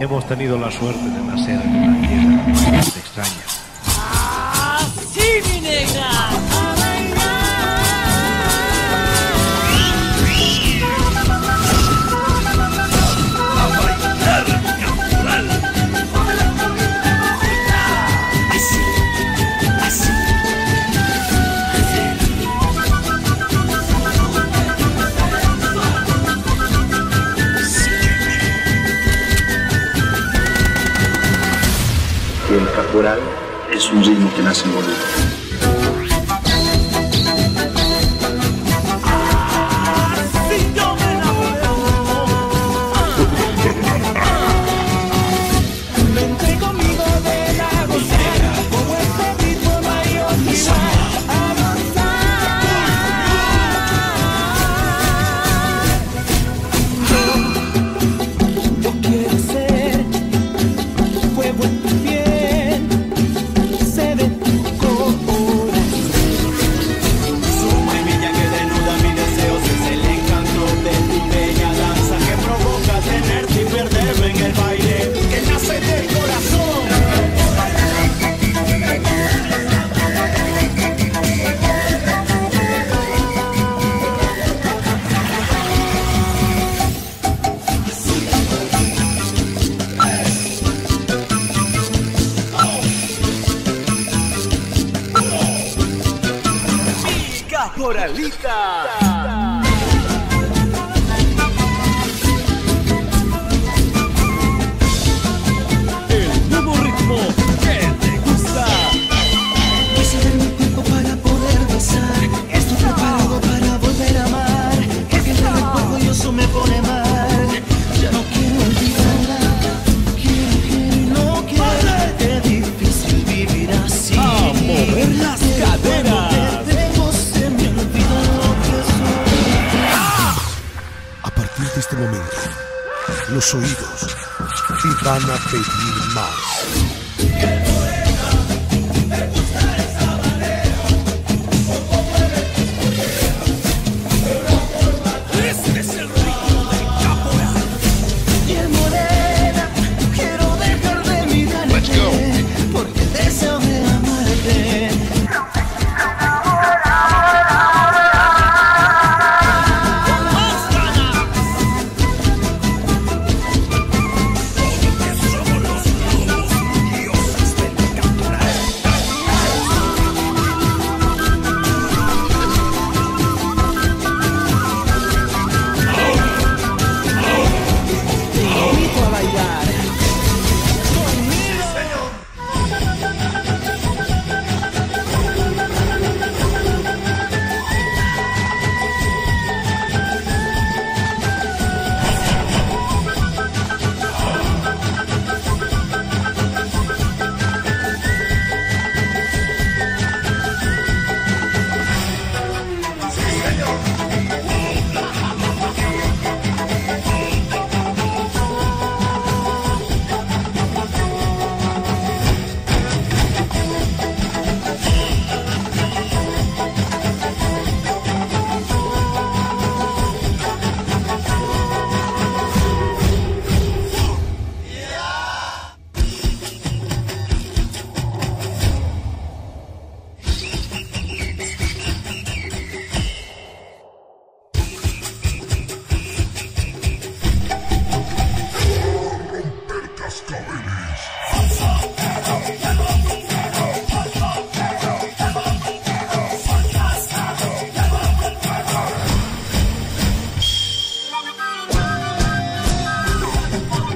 hemos tenido la suerte de nacer en una tierra extraña. es un ritmo que nace en Bolivia. Coralita. durante este momento, los oídos te van a pedir más. Thank you.